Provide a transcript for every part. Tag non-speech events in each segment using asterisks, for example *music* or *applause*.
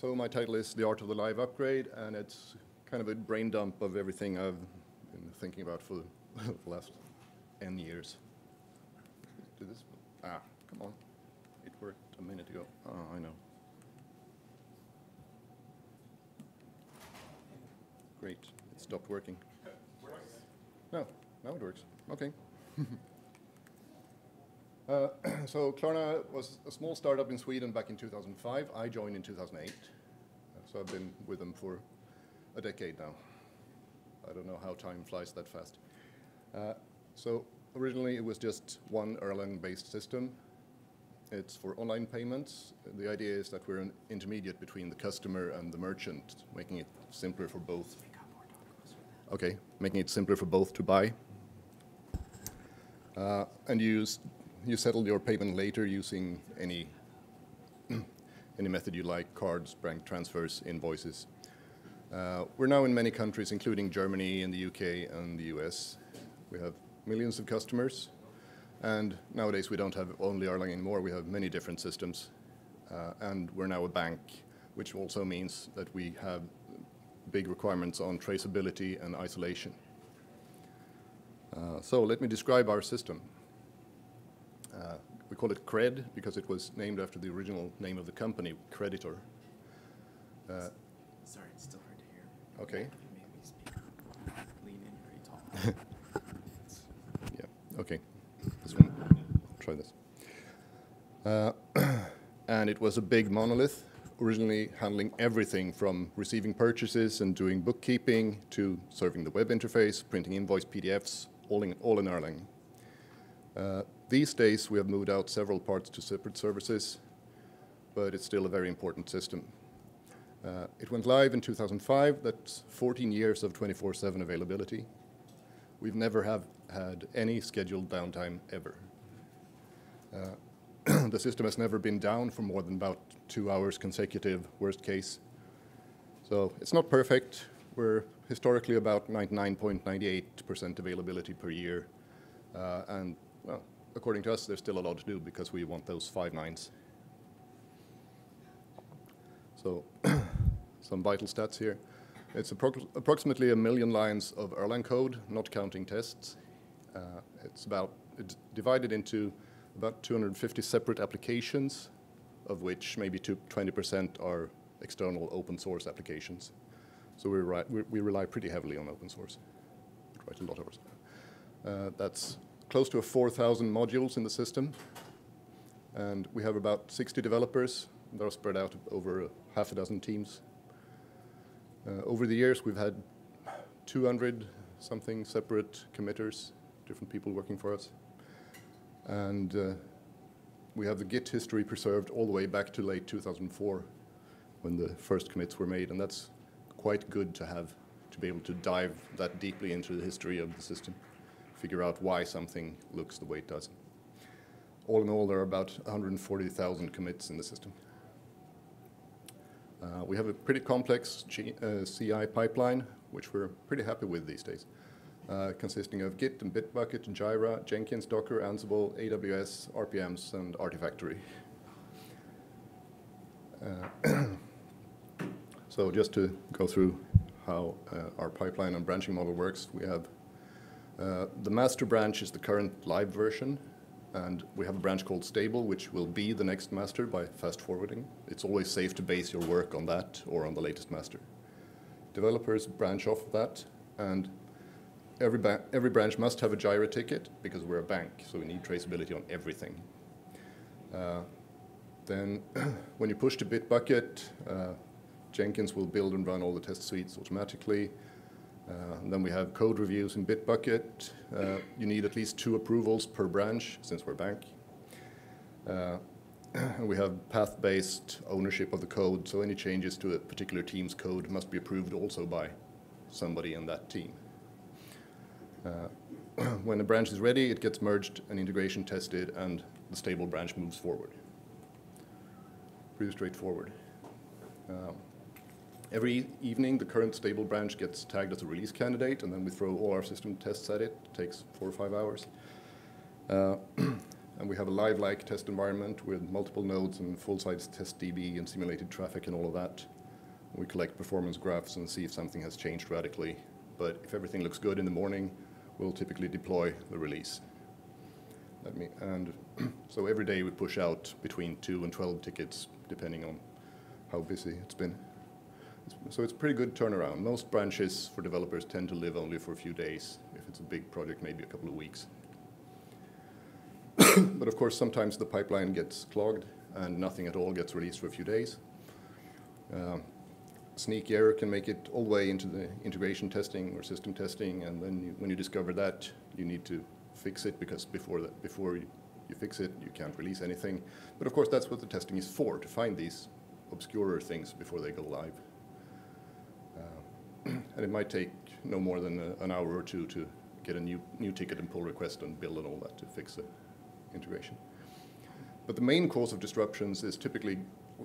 so my title is The Art of the Live Upgrade, and it's kind of a brain dump of everything I've been thinking about for *laughs* the last N years. Do this? Ah, come on. It worked a minute ago. Oh, I know. Great, it stopped working. *laughs* No, now it works. Okay. *laughs* uh, *clears throat* so Klarna was a small startup in Sweden back in 2005. I joined in 2008. So I've been with them for a decade now. I don't know how time flies that fast. Uh, so originally it was just one Erlang-based system. It's for online payments. The idea is that we're an intermediate between the customer and the merchant, making it simpler for both. Okay, making it simpler for both to buy. Uh, and you, you settle your payment later using any, *clears throat* any method you like, cards, bank transfers, invoices. Uh, we're now in many countries, including Germany and the UK and the US. We have millions of customers. And nowadays we don't have only Erlang anymore, we have many different systems. Uh, and we're now a bank, which also means that we have big requirements on traceability and isolation. Uh, so let me describe our system. Uh, we call it Kred because it was named after the original name of the company, Kreditor. Uh, Sorry, it's still hard to hear. Okay. Lean in tall. *laughs* yeah, okay. This one, try this. Uh, *clears throat* and it was a big monolith originally handling everything from receiving purchases and doing bookkeeping to serving the web interface, printing invoice PDFs, all in, all in Erlang. Uh, these days, we have moved out several parts to separate services, but it's still a very important system. Uh, it went live in 2005. That's 14 years of 24-7 availability. We've never have had any scheduled downtime ever. Uh, *clears throat* the system has never been down for more than about two hours consecutive, worst case. So it's not perfect. We're historically about 99.98% availability per year. Uh, and, well, according to us, there's still a lot to do because we want those five nines. So *clears throat* some vital stats here. It's appro approximately a million lines of Erlang code, not counting tests. Uh, it's about it's divided into about 250 separate applications, of which maybe 20% are external open source applications. So we, we, we, rely pretty heavily on open source. Write a lot of ours. Uh, that's close to 4,000 modules in the system. And we have about 60 developers that are spread out over half a dozen teams. Uh, over the years, we've had 200 something separate committers, different people working for us. And uh, we have the Git history preserved all the way back to late 2004 when the first commits were made. And that's quite good to have, to be able to dive that deeply into the history of the system, figure out why something looks the way it does. All in all, there are about 140,000 commits in the system. Uh, we have a pretty complex G, uh, CI pipeline, which we're pretty happy with these days uh, consisting of Git and Bitbucket, and Jira, Jenkins, Docker, Ansible, AWS, RPMs, and Artifactory. Uh, *clears throat* so just to go through how uh, our pipeline and branching model works, we have uh, the master branch is the current live version, and we have a branch called stable, which will be the next master by fast forwarding. It's always safe to base your work on that or on the latest master. Developers branch off of that, and every, every branch must have a Jira ticket because we're a bank, so we need traceability on everything. Uh, then *clears throat* when you push to Bitbucket, uh, Jenkins will build and run all the test suites automatically. Uh, then we have code reviews in Bitbucket. Uh, you need at least two approvals per branch since we're a bank. Uh, *clears throat* we have path-based ownership of the code, so any changes to a particular team's code must be approved also by somebody in that team. Uh, *clears throat* when the branch is ready, it gets merged and integration tested, and the stable branch moves forward. Pretty straightforward. Um, every evening, the current stable branch gets tagged as a release candidate, and then we throw all our system tests at it. It takes four or five hours. Uh, *clears throat* and we have a live-like test environment with multiple nodes and full-size test DB and simulated traffic and all of that. We collect performance graphs and see if something has changed radically. But if everything looks good in the morning, we'll typically deploy the release. Let me, and *clears throat* so every day we push out between 2 and 12 tickets, depending on how busy it's been. So it's pretty good turnaround. Most branches for developers tend to live only for a few days. If it's a big project, maybe a couple of weeks. *coughs* but of course, sometimes the pipeline gets clogged and nothing at all gets released for a few days. Um, sneaky error can make it all the way into the integration testing or system testing, and then you, when you discover that, you need to fix it because before that, before you, you fix it, you can't release anything. But of course, that's what the testing is for, to find these obscurer things before they go live. *clears throat* And it might take no more than a, an hour or two to get a new, new ticket and pull request and build and all that to fix the integration. But the main cause of disruptions is typically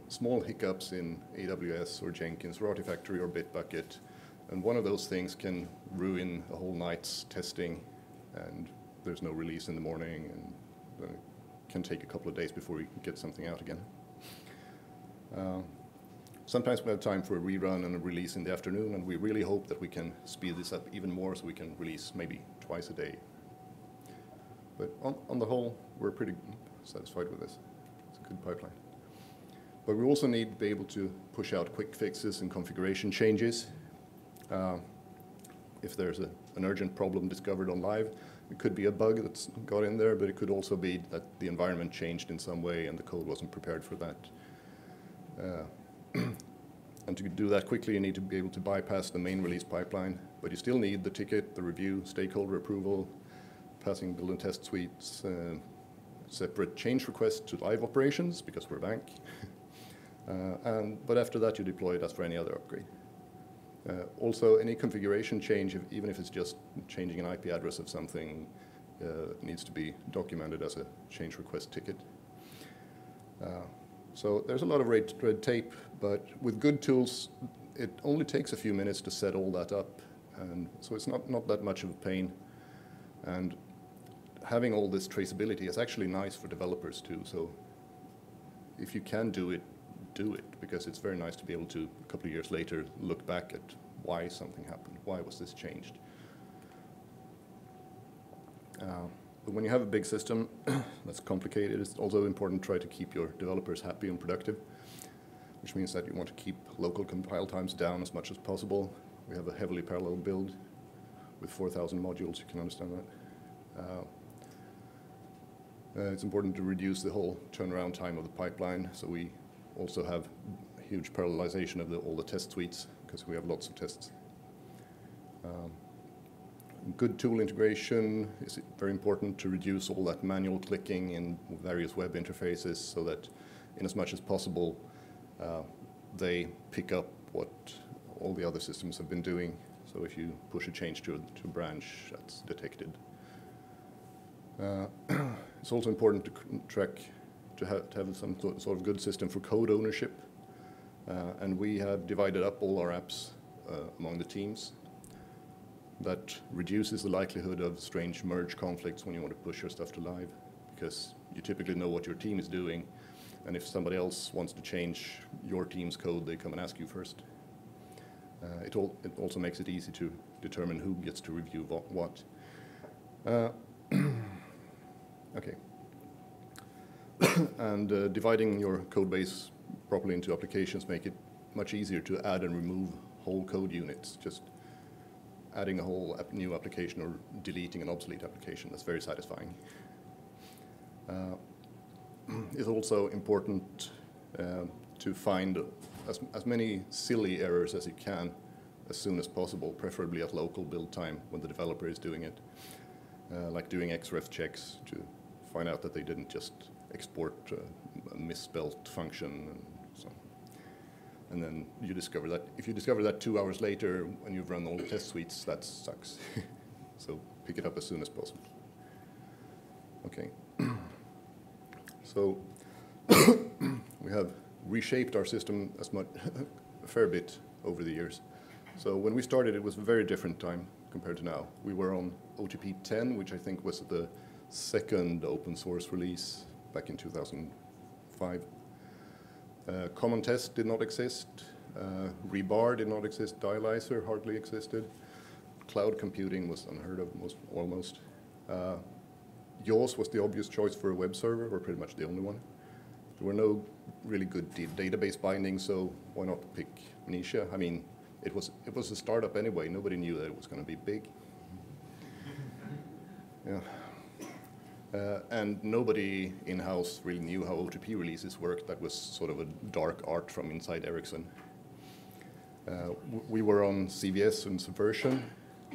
small hiccups in AWS or Jenkins or Artifactory or Bitbucket. And one of those things can ruin a whole night's testing and there's no release in the morning and it can take a couple of days before we get something out again. Uh, sometimes we have time for a rerun and a release in the afternoon and we really hope that we can speed this up even more so we can release maybe twice a day. But on, on the whole, we're pretty satisfied with this. It's a good pipeline. But we also need to be able to push out quick fixes and configuration changes. Uh, if there's a, an urgent problem discovered on live, it could be a bug that's got in there, but it could also be that the environment changed in some way and the code wasn't prepared for that. Uh, *clears throat* and to do that quickly, you need to be able to bypass the main release pipeline, but you still need the ticket, the review, stakeholder approval, passing build and test suites, uh, separate change requests to live operations, because we're a bank. *laughs* Uh, and, but after that, you deploy it as for any other upgrade. Uh, also, any configuration change, if, even if it's just changing an IP address of something, uh, needs to be documented as a change request ticket. So there's a lot of red, red, tape, but with good tools, it only takes a few minutes to set all that up. And so it's not, not that much of a pain. And having all this traceability is actually nice for developers too. So if you can do it do it because it's very nice to be able to, a couple of years later, look back at why something happened, why was this changed. Uh, when you have a big system *clears throat* that's complicated, it's also important to try to keep your developers happy and productive, which means that you want to keep local compile times down as much as possible. We have a heavily parallel build with 4,000 modules, you can understand that. Uh, uh, it's important to reduce the whole turnaround time of the pipeline, so we also have huge parallelization of the, all the test suites because we have lots of tests. Um, good tool integration is very important to reduce all that manual clicking in various web interfaces so that in as much as possible uh, they pick up what all the other systems have been doing. So if you push a change to, to a branch, that's detected. Uh, *clears throat* it's also important to track to have, to have some sort of good system for code ownership. Uh, and we have divided up all our apps uh, among the teams. That reduces the likelihood of strange merge conflicts when you want to push your stuff to live, because you typically know what your team is doing, and if somebody else wants to change your team's code, they come and ask you first. Uh, it, it, also makes it easy to determine who gets to review what. Uh, *clears throat* okay. *coughs* and uh, dividing your code base properly into applications make it much easier to add and remove whole code units. Just adding a whole new application or deleting an obsolete application, that's very satisfying. Uh, *clears throat* it's also important uh, to find as, as many silly errors as you can as soon as possible, preferably at local build time when the developer is doing it, uh, like doing XREF checks to find out that they didn't just export uh, a misspelt function and then you discover that if you discover that two hours later when you've run all the test suites that sucks. *laughs* So pick it up as soon as possible. Okay. *clears throat* So *coughs* we have reshaped our system as much *laughs* a fair bit over the years. So when we started it was a very different time compared to now. We were on OTP 10 which I think was the second open source release back in 2005. Uh, Common Test did not exist. Uh, Rebar did not exist. Dialyzer hardly existed. Cloud computing was unheard of most, almost. Uh, Yaws was the obvious choice for a web server, or pretty much the only one. There were no really good database bindings, so why not pick Mnesia? I mean, it was, it was a startup anyway. Nobody knew that it was going to be big. yeah. Uh, and nobody in-house really knew how OTP releases worked. That was sort of a dark art from inside Ericsson. Uh, we were on CVS and Subversion.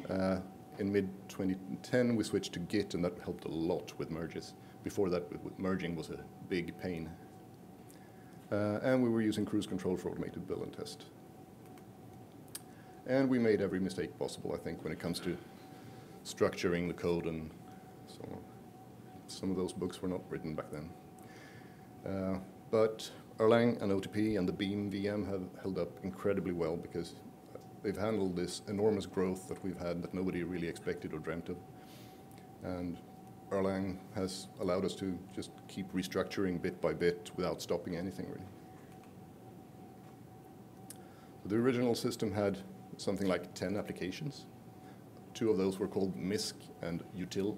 Uh, in mid-2010, we switched to Git, and that helped a lot with merges. Before that, merging was a big pain. Uh, and we were using cruise control for automated build and test. And we made every mistake possible, I think, when it comes to structuring the code and so on some of those books were not written back then. Uh, but Erlang and OTP and the Beam VM have held up incredibly well because they've handled this enormous growth that we've had that nobody really expected or dreamt of. And Erlang has allowed us to just keep restructuring bit by bit without stopping anything really. The original system had something like 10 applications. Two of those were called MISC and Util.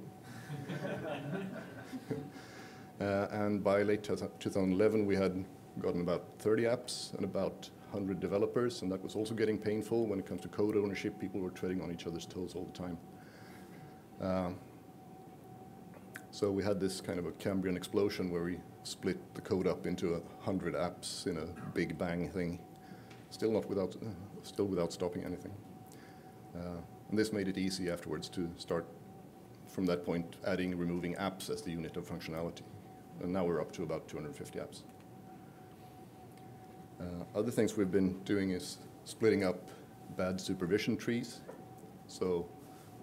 *laughs* uh, and by late 2011, we had gotten about 30 apps and about 100 developers, and that was also getting painful when it comes to code ownership. People were treading on each other's toes all the time. Uh, so we had this kind of a Cambrian explosion where we split the code up into a hundred apps in a big bang thing, still not without, uh, still without stopping anything. Uh, and this made it easy afterwards to start from that point, adding removing apps as the unit of functionality. And now we're up to about 250 apps. Uh, other things we've been doing is splitting up bad supervision trees. So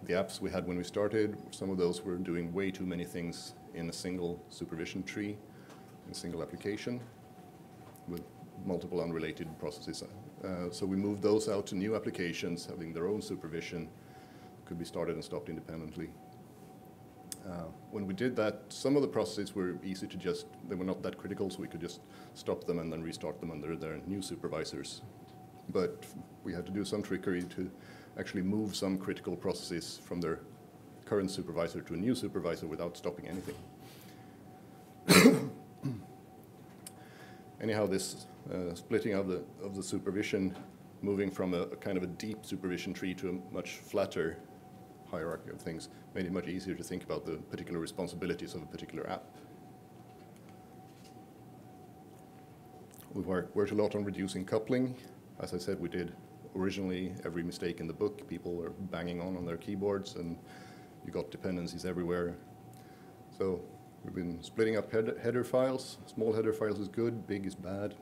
the apps we had when we started, some of those were doing way too many things in a single supervision tree, in a single application, with multiple unrelated processes. Uh, so we moved those out to new applications, having their own supervision, could be started and stopped independently. Uh, when we did that, some of the processes were easy to just, they were not that critical, so we could just stop them and then restart them under their new supervisors. But we had to do some trickery to actually move some critical processes from their current supervisor to a new supervisor without stopping anything. *coughs* Anyhow, this uh, splitting of the, of the supervision, moving from a, a kind of a deep supervision tree to a much flatter hierarchy of things made it much easier to think about the particular responsibilities of a particular app. We've worked a lot on reducing coupling. As I said, we did originally every mistake in the book. People were banging on on their keyboards and you got dependencies everywhere. So we've been splitting up head header files. Small header files is good, big is bad.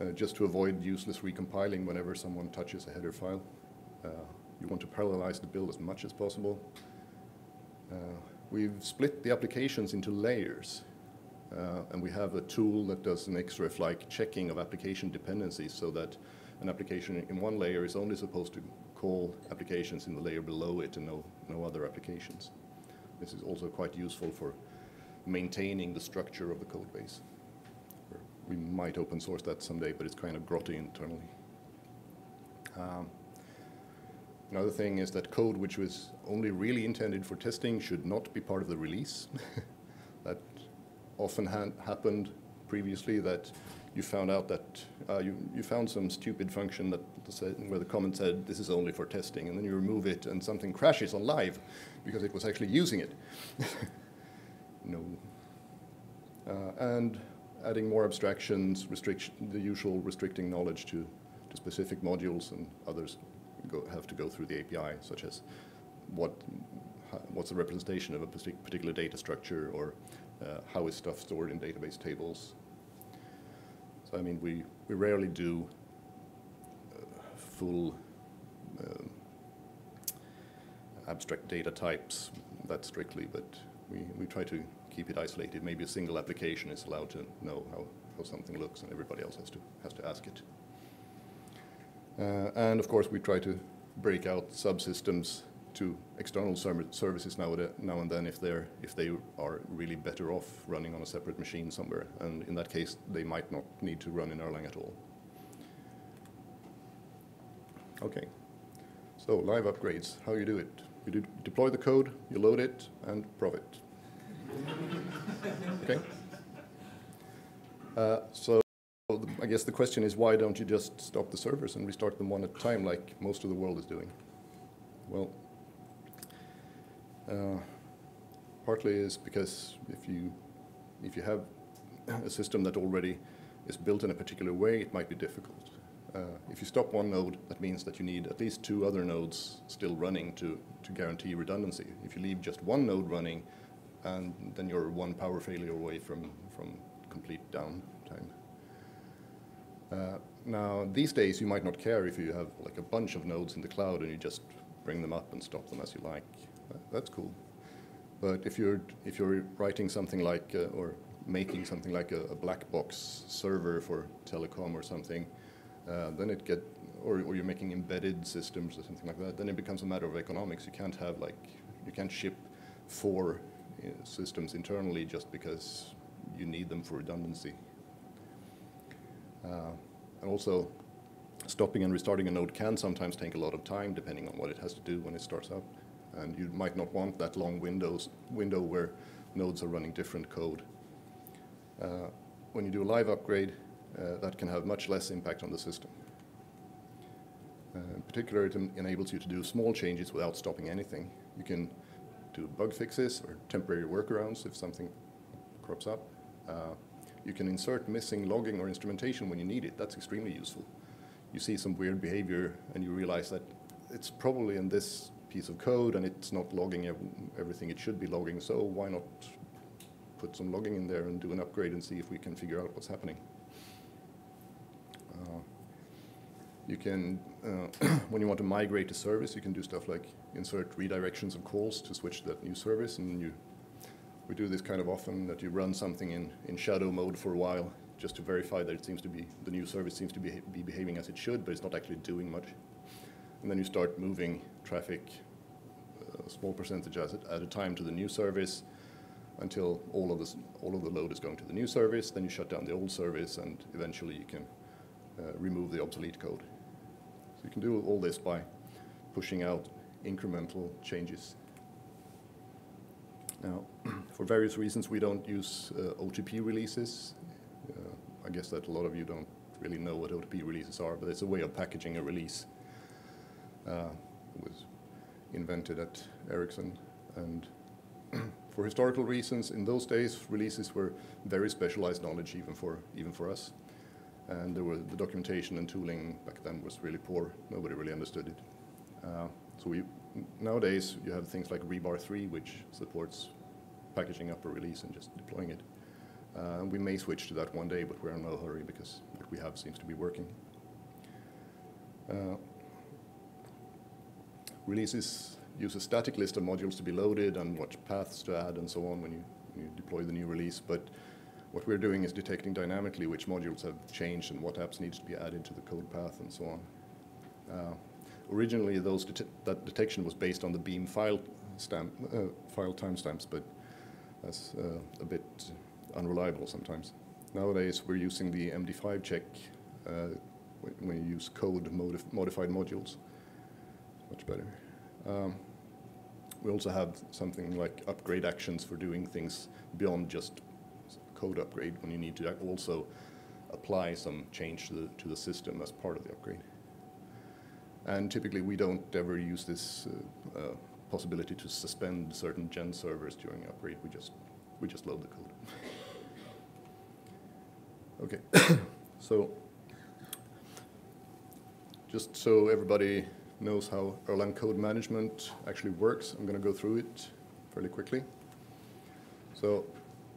Uh, just to avoid useless recompiling whenever someone touches a header file. Uh, you want to parallelize the build as much as possible. Uh, we've split the applications into layers. Uh, and we have a tool that does an XREF-like checking of application dependencies so that an application in one layer is only supposed to call applications in the layer below it and no, no other applications. This is also quite useful for maintaining the structure of the code base. We might open source that someday, but it's kind of grotty internally. Um, Another thing is that code which was only really intended for testing should not be part of the release. *laughs* that often ha happened previously that you found out that uh, you, you found some stupid function that where the comment said this is only for testing, and then you remove it and something crashes on live because it was actually using it. *laughs* no. Uh, and adding more abstractions, restriction, the usual restricting knowledge to, to specific modules and others go, have to go through the API, such as what what's the representation of a particular data structure or uh, how is stuff stored in database tables. So I mean, we, we rarely do uh, full uh, abstract data types that strictly, but we, we try to keep it isolated. Maybe a single application is allowed to know how, how something looks and everybody else has to, has to ask it. Uh, and of course, we try to break out subsystems to external serv- services now, and- now and then if they're if they are really better off running on a separate machine somewhere, and in that case they might not need to run in Erlang at all. Okay, so live upgrades, how you do it? You deploy the code, you load it, and profit. *laughs* okay. Uh, so I guess the question is why don't you just stop the servers and restart them one at a time like most of the world is doing? Well, uh, partly is because if you if you have a system that already is built in a particular way, it might be difficult. Uh, if you stop one node, that means that you need at least two other nodes still running to, to guarantee redundancy. If you leave just one node running, and then you're one power failure away from, from complete downtime. Uh, now, these days, you might not care if you have like a bunch of nodes in the cloud and you just bring them up and stop them as you like. That's cool. But if you're if you're writing something like uh, or making something like a, a, black box server for telecom or something, uh, then it get or, or you're making embedded systems or something like that. Then it becomes a matter of economics. You can't have like you can't ship four uh, systems internally just because you need them for redundancy. Uh, and also, stopping and restarting a node can sometimes take a lot of time depending on what it has to do when it starts up. And you might not want that long windows, window where nodes are running different code. Uh, when you do a live upgrade, uh, that can have much less impact on the system. Uh, in particular, it enables you to do small changes without stopping anything. You can do bug fixes or temporary workarounds if something crops up. You can insert missing logging or instrumentation when you need it. That's extremely useful. You see some weird behavior and you realize that it's probably in this piece of code and it's not logging everything it should be logging, so why not put some logging in there and do an upgrade and see if we can figure out what's happening. Uh, you can, uh, *clears throat* when you want to migrate a service, you can do stuff like insert redirections of calls to switch to that new service, and you, we do this kind of often that you run something in, in shadow mode for a while just to verify that it seems to be, the new service seems to be, be behaving as it should, but it's not actually doing much. And then you start moving traffic a uh, small percentage at a time to the new service until all of, this, all of the load is going to the new service. Then you shut down the old service, and eventually you can uh, remove the obsolete code. So you can do all this by pushing out incremental changes. Now, *clears throat* for various reasons, we don't use uh, OTP releases. Uh, I guess that a lot of you don't really know what OTP releases are, but it's a way of packaging a release. Uh, it was invented at Ericsson, and *clears throat* for historical reasons, in those days, releases were very specialized knowledge, even for even for us. And there were the documentation and tooling back then was really poor. Nobody really understood it. Uh, so we nowadays you have things like Rebar 3, which supports packaging up a release and just deploying it. Uh, we may switch to that one day, but we're in no hurry because what we have seems to be working. Uh, releases use a static list of modules to be loaded and what paths to add and so on when you, when you deploy the new release. But what we're doing is detecting dynamically which modules have changed and what apps needs to be added to the code path and so on. Uh, originally, those det that detection was based on the Beam file stamp, uh, file timestamps, but that's uh, a bit unreliable sometimes. Nowadays, we're using the MD5 check uh, when you use code modif modified modules. Much better. Um, we also have something like upgrade actions for doing things beyond just code upgrade when you need to also apply some change to the, to the system as part of the upgrade. And typically we don't ever use this uh, uh, possibility to suspend certain gen servers during upgrade. We just, we just load the code. okay, *coughs* so just so everybody knows how Erlang code management actually works. I'm going to go through it fairly quickly. So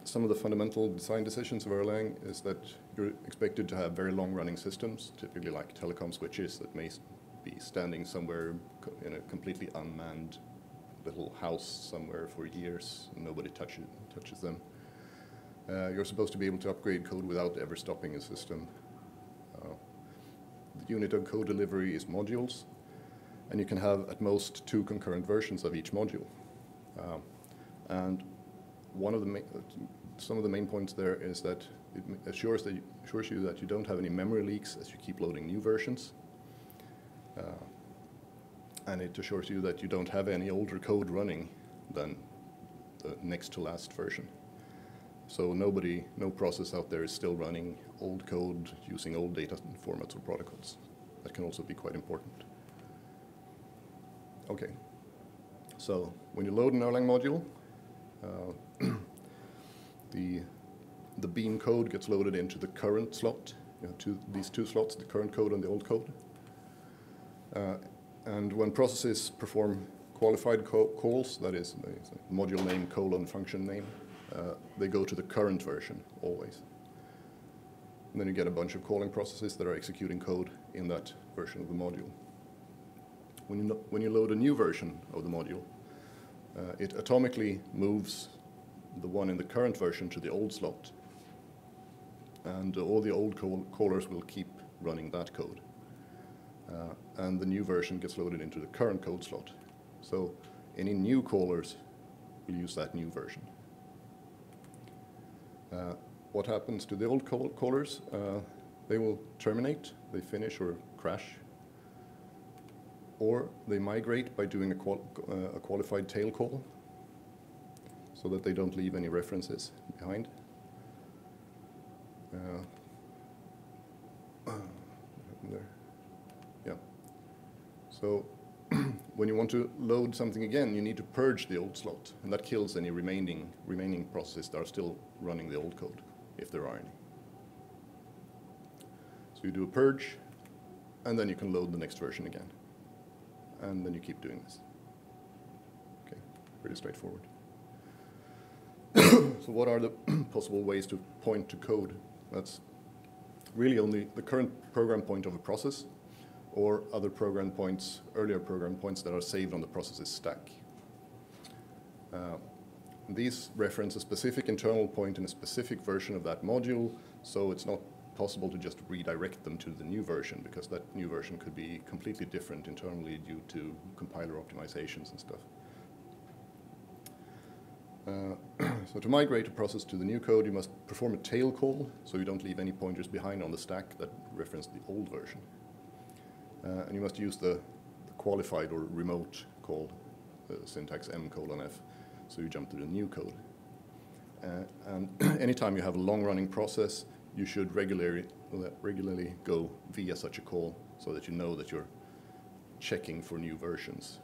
some of the fundamental design decisions of Erlang is that you're expected to have very long-running systems, typically like telecom switches that may be standing somewhere in a completely unmanned little house somewhere for years nobody touches them. Uh, you're supposed to be able to upgrade code without ever stopping a system. Uh, the unit of code delivery is modules, and you can have at most two concurrent versions of each module. Um, and one of the some of the main points there is that it assures, that you, assures you that you don't have any memory leaks as you keep loading new versions. Uh, and it assures you that you don't have any older code running than the next to last version. So nobody, no process out there is still running old code using old data formats or protocols. That can also be quite important. Okay. So when you load an Erlang module, uh, *clears throat* the, the beam code gets loaded into the current slot, you know, two, these two slots, the current code and the old code. Uh, and when processes perform qualified co calls, that is, the module name colon function name, uh, they go to the current version always. And then you get a bunch of calling processes that are executing code in that version of the module. When you, when you load a new version of the module, uh, it atomically moves the one in the current version to the old slot. And uh, all the old call callers will keep running that code. Uh, and the new version gets loaded into the current code slot. So any new callers will use that new version. Uh, what happens to the old call callers? Uh, they will terminate, they finish or crash, or they migrate by doing a, qual uh, a qualified tail call so that they don't leave any references behind. Uh, *clears throat* there? So *clears throat* when you want to load something again, you need to purge the old slot, and that kills any remaining remaining processes that are still running the old code, if there are any. So you do a purge, and then you can load the next version again. And then you keep doing this. Okay, pretty straightforward. *coughs* so what are the *clears throat* possible ways to point to code? That's really only the current program point of a process or other program points, earlier program points that are saved on the process's stack. Uh, these reference a specific internal point in a specific version of that module, so it's not possible to just redirect them to the new version because that new version could be completely different internally due to compiler optimizations and stuff. Uh, *clears throat* so to migrate a process to the new code, you must perform a tail call, so you don't leave any pointers behind on the stack that reference the old version. Uh, and you must use the, the, qualified or remote call, uh, syntax m colon f, so you jump to the new code. Uh, and *clears throat* anytime you have a long-running process, you should regularly, regularly go via such a call so that you know that you're checking for new versions.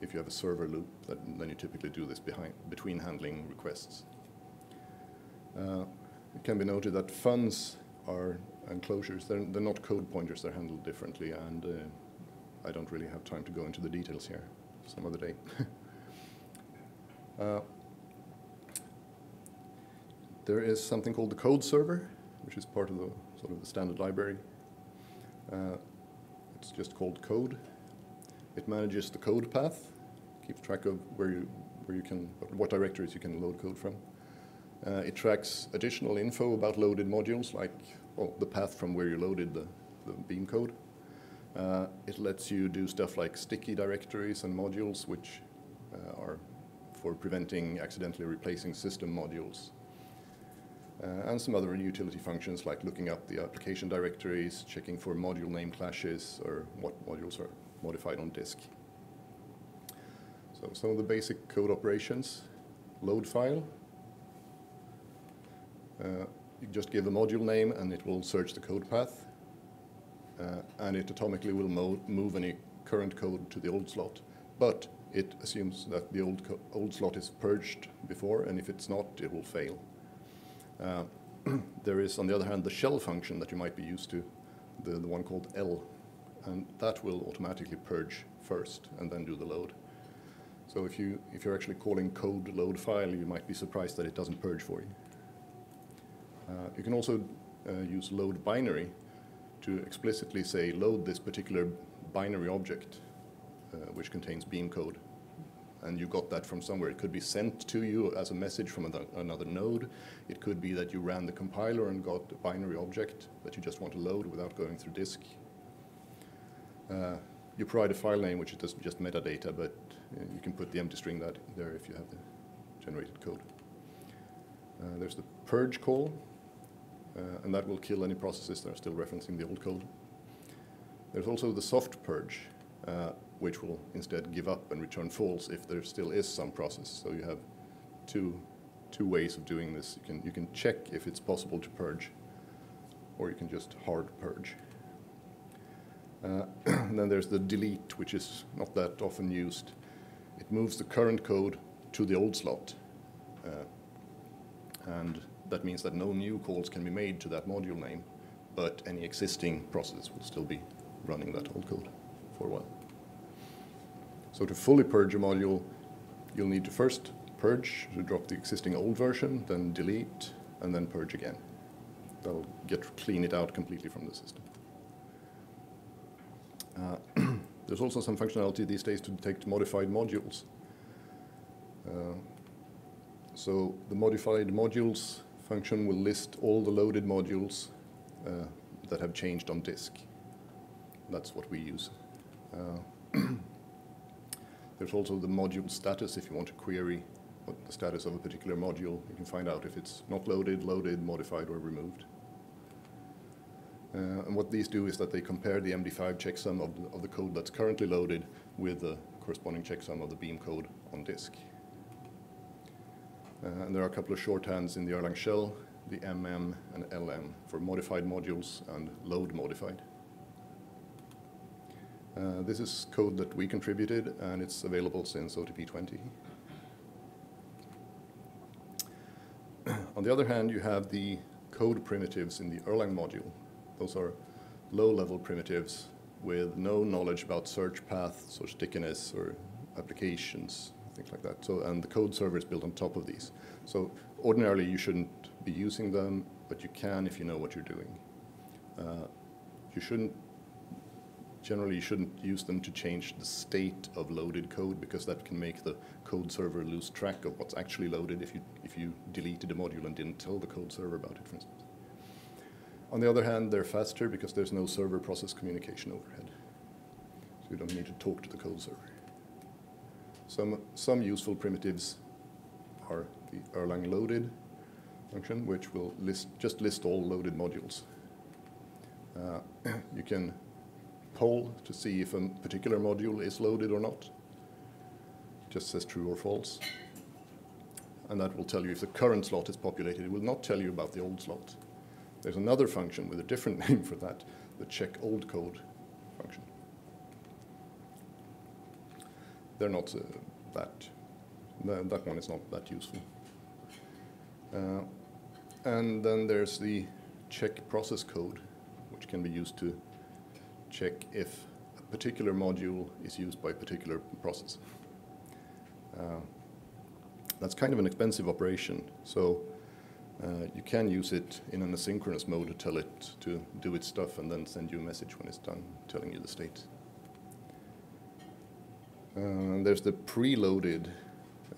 If you have a server loop, that, then you typically do this behind, between handling requests. Uh, it can be noted that funs are and closures, they're, they're not code pointers, they're handled differently, and uh, I don't really have time to go into the details here some other day. *laughs* uh, there is something called the code server, which is part of the sort of the standard library. Uh, it's just called code. It manages the code path, keeps track of where you where you can what directories you can load code from. Uh, it tracks additional info about loaded modules, like well, the path from where you loaded the, the Beam code. Uh, it lets you do stuff like sticky directories and modules, which uh, are for preventing accidentally replacing system modules. Uh, and some other utility functions like looking up the application directories, checking for module name clashes, or what modules are modified on disk. So some of the basic code operations, load file. You just give a module name and it will search the code path. Uh, and it atomically will move any current code to the old slot. But it assumes that the old, old slot is purged before, and if it's not, it will fail. Uh, *clears throat* there is, on the other hand, the shell function that you might be used to, the, the one called L, and that will automatically purge first and then do the load. So if, you, if you're actually calling code load file, you might be surprised that it doesn't purge for you. Uh, you can also uh, use load binary to explicitly say load this particular binary object uh, which contains beam code. And you got that from somewhere. It could be sent to you as a message from another node. It could be that you ran the compiler and got a binary object that you just want to load without going through disk. Uh, you provide a file name, which is just, metadata, but you can put the empty string that there if you have the generated code. Uh, there's the purge call, and that will kill any processes that are still referencing the old code. There's also the soft purge, uh, which will instead give up and return false if there still is some process. So you have two, two ways of doing this. You can, you can check if it's possible to purge, or you can just hard purge. Uh, *clears throat* and then there's the delete, which is not that often used. It moves the current code to the old slot. Uh, and that means that no new calls can be made to that module name, but any existing process will still be running that old code for a while. So to fully purge a module, you'll need to first purge to drop the existing old version, then delete, and then purge again. That'll get clean it out completely from the system. Uh, *clears throat* there's also some functionality these days to detect modified modules. Uh, so the modified modules function will list all the loaded modules uh, that have changed on disk. That's what we use. Uh, *clears throat* there's also the module status if you want to query what the status of a particular module. You can find out if it's not loaded, loaded, modified, or removed. Uh, and what these do is that they compare the MD5 checksum of the, of the code that's currently loaded with the corresponding checksum of the Beam code on disk. Uh, and there are a couple of shorthands in the Erlang shell, the MM and LM for modified modules and load modified. Uh, this is code that we contributed and it's available since OTP 20. *clears throat* On the other hand, you have the code primitives in the Erlang module. Those are low-level primitives with no knowledge about search paths or stickiness or applications, things like that. So, and the code server is built on top of these. So ordinarily you shouldn't be using them, but you can if you know what you're doing. Uh, you shouldn't, generally you shouldn't use them to change the state of loaded code because that can make the code server lose track of what's actually loaded if you, if you deleted a module and didn't tell the code server about it, for instance. On the other hand, they're faster because there's no server process communication overhead. So you don't need to talk to the code server. Some, some useful primitives are the Erlang loaded function, which will list, just list all loaded modules. Uh, *clears throat* you can poll to see if a particular module is loaded or not. Just says true or false. And that will tell you if the current slot is populated. It will not tell you about the old slot. There's another function with a different *laughs* name for that, the check old code function. They're not uh, that, that one is not that useful. Uh, and then there's the check process code, which can be used to check if a particular module is used by a particular process. Uh, that's kind of an expensive operation. So uh, you can use it in an asynchronous mode to tell it to do its stuff and then send you a message when it's done, telling you the state. Uh, there's the preloaded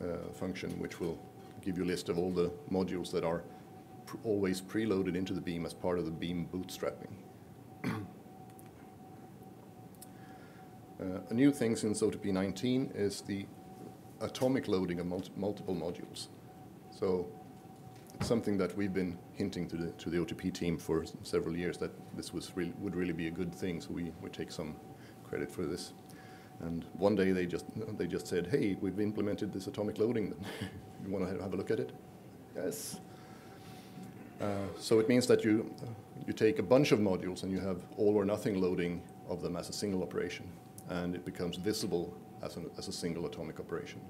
uh, function, which will give you a list of all the modules that are pr always preloaded into the Beam as part of the Beam bootstrapping. *clears throat* Uh, a new thing since OTP 19 is the atomic loading of mul multiple modules. So something that we've been hinting to the, to the OTP team for several years that this was really, would really be a good thing, so we would take some credit for this. And one day they just, they just said, hey, we've implemented this atomic loading. *laughs* you want to have a look at it? Yes. Uh, so it means that you, you take a bunch of modules and you have all or nothing loading of them as a single operation, and it becomes visible as, an, as a single atomic operation.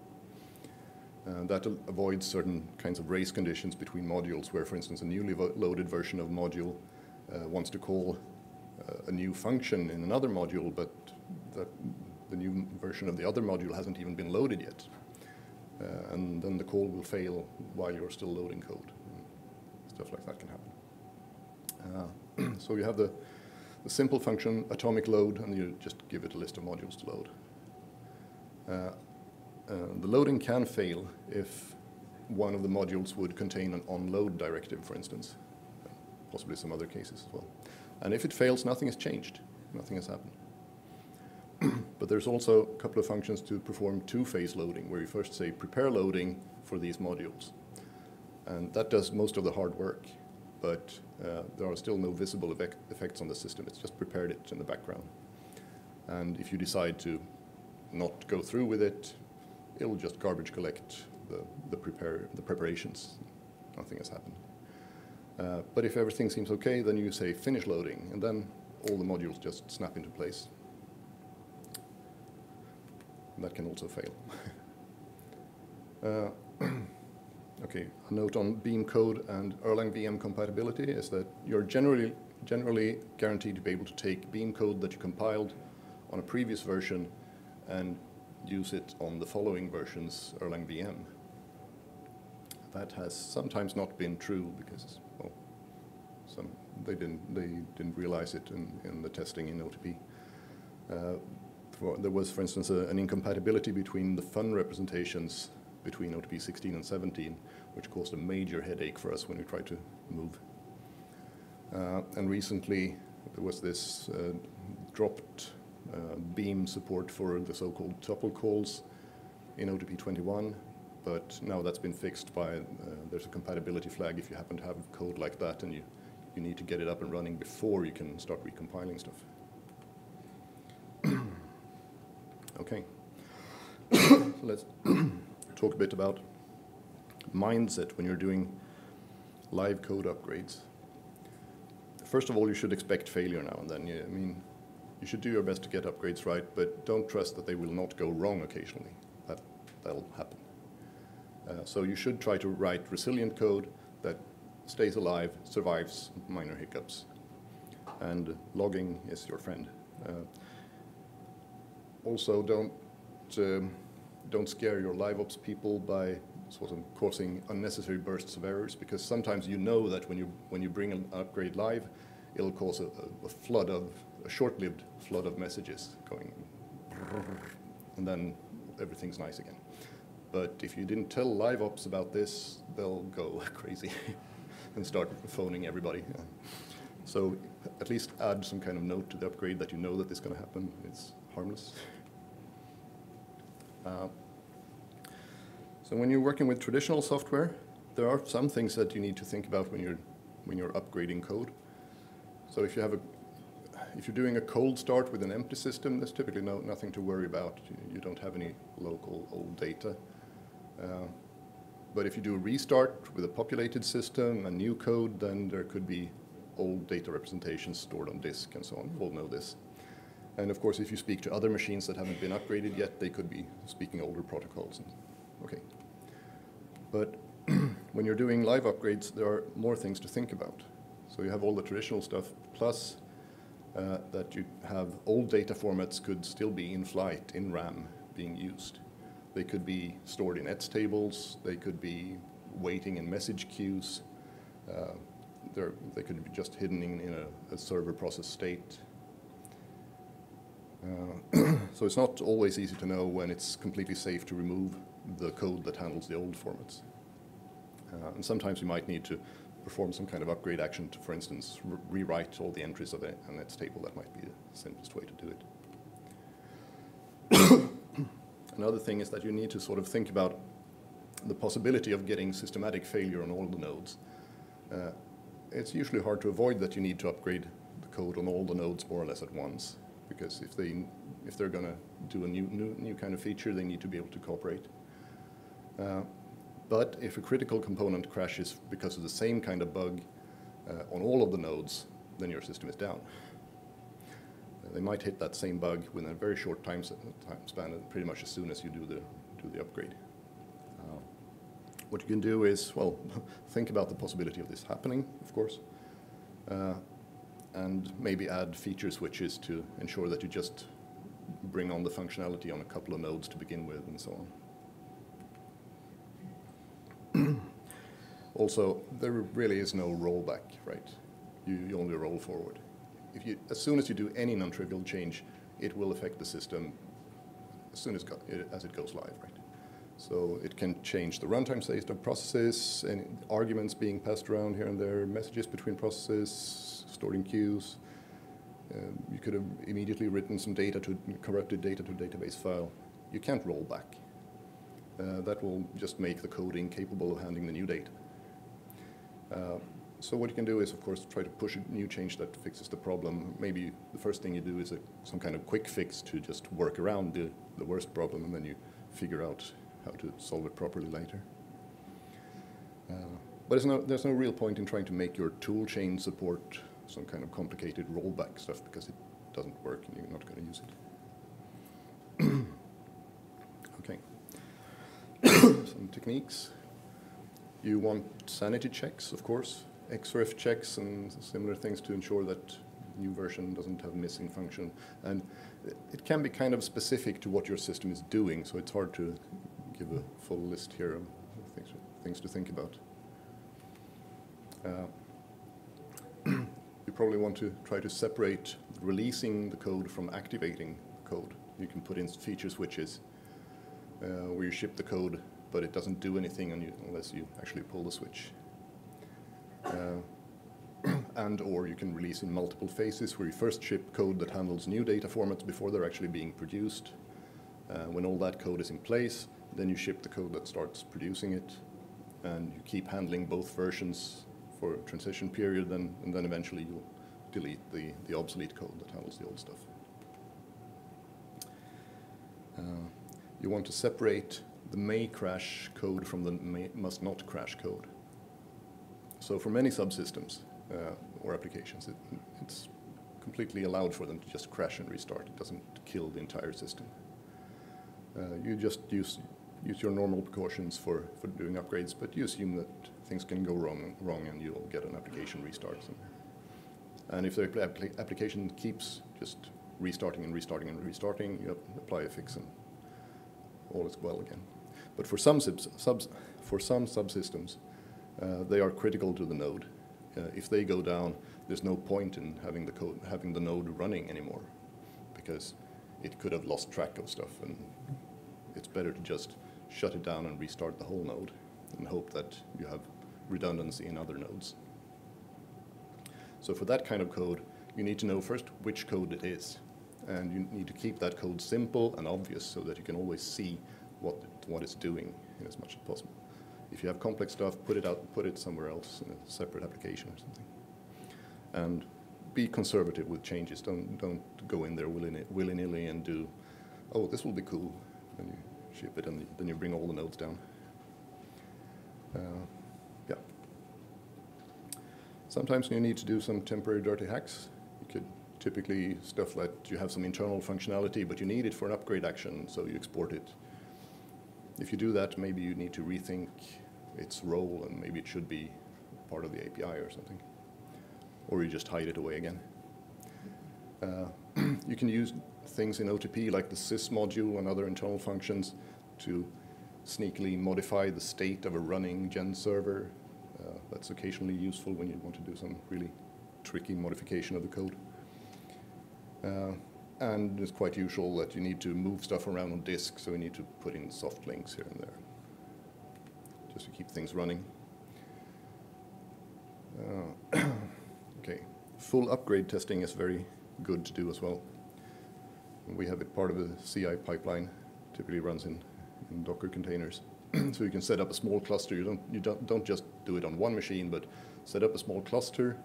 Uh, that avoids certain kinds of race conditions between modules where, for instance, a newly loaded version of module uh, wants to call uh, a new function in another module, but that the new version of the other module hasn't even been loaded yet. Uh, and then the call will fail while you're still loading code. Stuff like that can happen. Uh, *clears throat* so you have the, the simple function atomic load, and you just give it a list of modules to load. Uh, uh, the loading can fail if one of the modules would contain an onload directive, for instance, possibly some other cases as well. And if it fails, nothing has changed, nothing has happened. *clears throat* but there's also a couple of functions to perform two-phase loading, where you first say prepare loading for these modules. And that does most of the hard work, but uh, there are still no visible effect effects on the system. It's just prepared it in the background. And if you decide to not go through with it, it'll just garbage collect the, the, prepare, the preparations. Nothing has happened. Uh, but if everything seems okay, then you say finish loading, and then all the modules just snap into place. That can also fail. *laughs* uh, *clears throat* okay, a note on Beam code and Erlang VM compatibility is that you're generally, generally guaranteed to be able to take Beam code that you compiled on a previous version and use it on the following version's Erlang VM. That has sometimes not been true because, well, some, they, didn't, they didn't realize it in, in the testing in OTP. Uh, for, there was, for instance, a, an incompatibility between the fun representations between OTP 16 and 17, which caused a major headache for us when we tried to move. Uh, and recently, there was this uh, dropped uh, beam support for the so-called tuple calls in OTP 21, but now that's been fixed by, uh, there's a compatibility flag if you happen to have code like that and you, you need to get it up and running before you can start recompiling stuff. Okay. so *coughs* let's *clears throat* talk a bit about mindset when you're doing live code upgrades. First of all, you should expect failure now and then. I mean, you should do your best to get upgrades right, but don't trust that they will not go wrong occasionally. That, that'll happen. Uh, so you should try to write resilient code that stays alive, survives minor hiccups. And logging is your friend. Uh, also, don't, um, don't scare your live ops people by sort of causing unnecessary bursts of errors, because sometimes you know that when you, when you bring an upgrade live, it'll cause a, a flood of a short-lived flood of messages going, and then everything's nice again. But if you didn't tell live ops about this, they'll go *laughs* crazy *laughs* and start phoning everybody. So at least add some kind of note to the upgrade that you know that this is going to happen. It's harmless. Uh, so when you're working with traditional software, there are some things that you need to think about when you're when you're upgrading code. So if you have a if you're doing a cold start with an empty system, there's typically no, nothing to worry about. You, you don't have any local old data. Uh, but if you do a restart with a populated system, a new code, then there could be old data representations stored on disk and so on. We all know this. And of course, if you speak to other machines that haven't been upgraded yet, they could be speaking older protocols. And, okay. But *clears throat* when you're doing live upgrades, there are more things to think about. So you have all the traditional stuff, plus uh, that you have old data formats could still be in flight in RAM being used. They could be stored in ETS tables, they could be waiting in message queues, uh, they could be just hidden in, in a, a, server process state. Uh, *clears throat* so it's not always easy to know when it's completely safe to remove the code that handles the old formats. Uh, and sometimes you might need to perform some kind of upgrade action to, for instance, re rewrite all the entries of an ETS table. That might be the simplest way to do it. *coughs* Another thing is that you need to sort of think about the possibility of getting systematic failure on all the nodes. Uh, it's usually hard to avoid that you need to upgrade the code on all the nodes more or less at once, because if, they, if they're going to do a new, new, new kind of feature, they need to be able to cooperate. Uh, but if a critical component crashes because of the same kind of bug uh, on all of the nodes, then your system is down. They might hit that same bug within a very short time, time span, pretty much as soon as you do the, do the upgrade. Uh, what you can do is, well, *laughs* think about the possibility of this happening, of course, uh, and maybe add feature switches to ensure that you just bring on the functionality on a couple of nodes to begin with and so on. *clears throat* also, there really is no rollback, right? You, you only roll forward. If you, as soon as you do any non-trivial change, it will affect the system as soon as, as it goes live, right? So it can change the runtime state of processes, and arguments being passed around here and there, messages between processes, stored in queues. uh, you could have immediately written some data to corrupted data to database file. You can't roll back. Uh, that will just make the code incapable of handling the new data. Uh, so what you can do is, of course, try to push a new change that fixes the problem. Maybe the first thing you do is a, some kind of quick fix to just work around the, the worst problem, and then you figure out how to solve it properly later. Uh, but no, there's no real point in trying to make your tool chain support some kind of complicated rollback stuff because it doesn't work and you're not going to use it. *clears throat* okay. *coughs* some techniques. You want sanity checks, of course, XREF checks and similar things to ensure that new version doesn't have missing function. And it can be kind of specific to what your system is doing, so it's hard to give a full list here of things, things to think about. Uh, *clears throat* you probably want to try to separate releasing the code from activating the code. You can put in feature switches uh, where you ship the code, but it doesn't do anything you, unless you actually pull the switch. Uh, *clears throat* and or you can release in multiple phases where you first ship code that handles new data formats before they're actually being produced. Uh, when all that code is in place, then you ship the code that starts producing it, and you keep handling both versions for a transition period, then, and then eventually you'll delete the, the obsolete code that handles the old stuff. Uh, you want to separate the may crash code from the may, must not crash code. So for many subsystems uh, or applications, it, it's completely allowed for them to just crash and restart. It doesn't kill the entire system. Uh, you just use use your normal precautions for, for doing upgrades, but you assume that things can go wrong, wrong and you'll get an application restart. And if the application keeps just restarting and restarting and restarting, you apply a fix and all is well again. But for some, subs for some subsystems, uh, they are critical to the node. Uh, if they go down, there's no point in having the code, having the node running anymore, because it could have lost track of stuff, and it's better to just shut it down and restart the whole node, and hope that you have redundancy in other nodes. So for that kind of code, you need to know first which code it is, and you need to keep that code simple and obvious so that you can always see what what it's doing in as much as possible. If you have complex stuff, put it out, put it somewhere else in a separate application or something. And be conservative with changes. Don't don't go in there willy nilly and do, oh, this will be cool, ship it, and then you bring all the nodes down. Uh, yeah. Sometimes you need to do some temporary dirty hacks. You could typically stuff that you have some internal functionality, but you need it for an upgrade action, so you export it. If you do that, maybe you need to rethink its role and maybe it should be part of the API or something. Or you just hide it away again. Uh, *clears throat* you can use things in OTP like the sys module and other internal functions to sneakily modify the state of a running gen server. Uh, that's occasionally useful when you want to do some really tricky modification of the code. Uh, and it's quite usual that you need to move stuff around on disk, so you need to put in soft links here and there just to keep things running. Uh, *coughs* okay, full upgrade testing is very good to do as well. We have it part of the CI pipeline, typically runs in, in Docker containers. *clears throat* so you can set up a small cluster. You don't, you don't, don't just do it on one machine, but set up a small cluster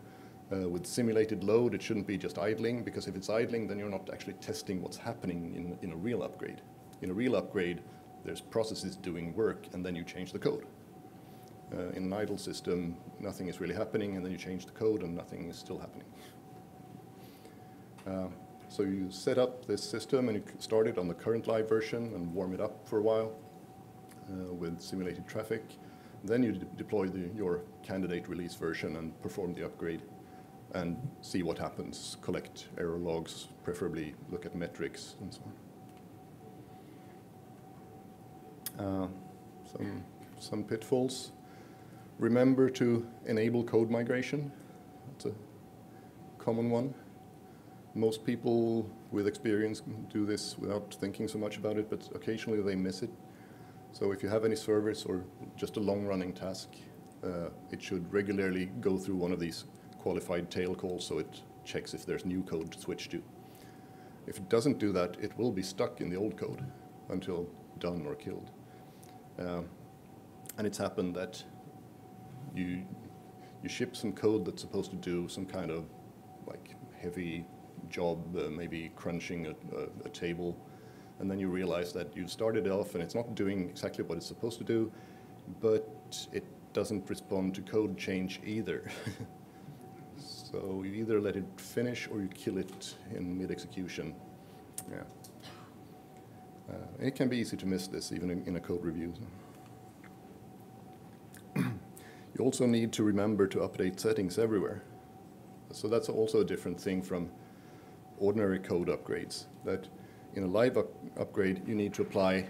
uh, with simulated load. It shouldn't be just idling, because if it's idling, then you're not actually testing what's happening in, in a real upgrade. In a real upgrade, there's processes doing work, and then you change the code. Uh, in an idle system, nothing is really happening, and then you change the code, and nothing is still happening. Uh, so you set up this system, and you start it on the current live version and warm it up for a while uh, with simulated traffic. Then you de deploy the, your candidate release version and perform the upgrade and see what happens, collect error logs, preferably look at metrics and so on. Uh, some, some pitfalls. Remember to enable code migration. That's a common one. Most people with experience do this without thinking so much about it, but occasionally they miss it. So if you have any service or just a long-running task, uh, it should regularly go through one of these qualified tail calls so it checks if there's new code to switch to. If it doesn't do that, it will be stuck in the old code until done or killed. Um, and it's happened that you you ship some code that's supposed to do some kind of like heavy job, uh, maybe crunching a, a, a table, and then you realize that you started off and it's not doing exactly what it's supposed to do, but it doesn't respond to code change either. *laughs* so you either let it finish or you kill it in mid-execution. Yeah. Uh, it can be easy to miss this even in, in a code review. *clears throat* you also need to remember to update settings everywhere. So that's also a different thing from ordinary code upgrades. That in a live up upgrade, you need to apply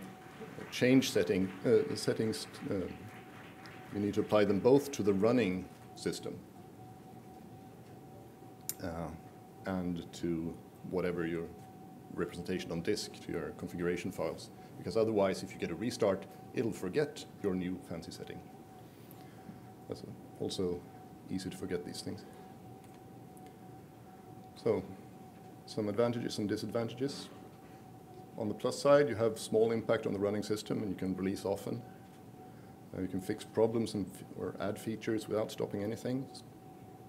change setting uh, settings. Uh, you need to apply them both to the running system uh, and to whatever your representation on disk, to your configuration files. Because otherwise, if you get a restart, it'll forget your new fancy setting. That's also easy to forget these things. So, some advantages and disadvantages. On the plus side, you have small impact on the running system and you can release often. Uh, you can fix problems and or add features without stopping anything. It's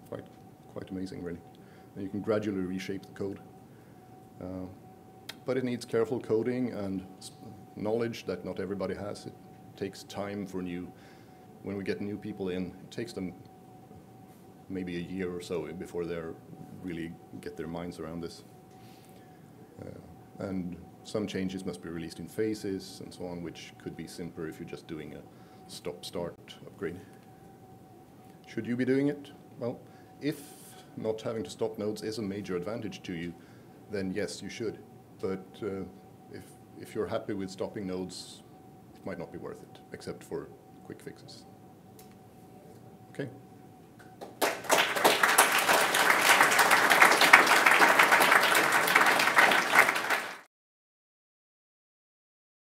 quite, quite amazing, really. And you can gradually reshape the code. Uh, but it needs careful coding and knowledge that not everybody has. It takes time for new, when we get new people in, it takes them maybe a year or so before they really get their minds around this. Uh, and some changes must be released in phases and so on, which could be simpler if you're just doing a stop-start upgrade. Should you be doing it? Well, if not having to stop nodes is a major advantage to you, then yes, you should. But uh, if, if you're happy with stopping nodes, it might not be worth it, except for quick fixes.